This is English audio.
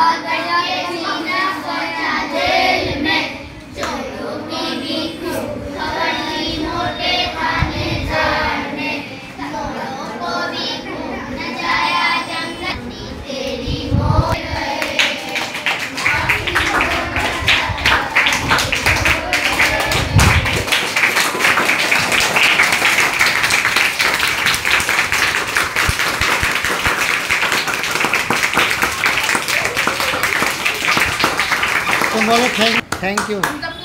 Father. तुम बोलो thank thank you हम सबको बोलो